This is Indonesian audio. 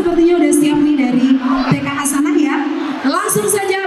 Sepertinya udah siap nih dari TK Hasanah ya. Langsung saja